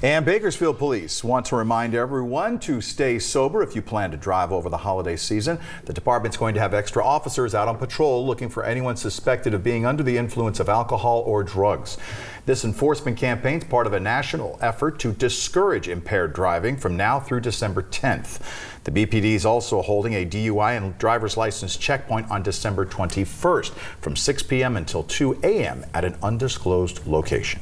And Bakersfield Police want to remind everyone to stay sober if you plan to drive over the holiday season. The department's going to have extra officers out on patrol looking for anyone suspected of being under the influence of alcohol or drugs. This enforcement campaign is part of a national effort to discourage impaired driving from now through December 10th. The BPD is also holding a DUI and driver's license checkpoint on December 21st from 6 p.m. until 2 a.m. at an undisclosed location.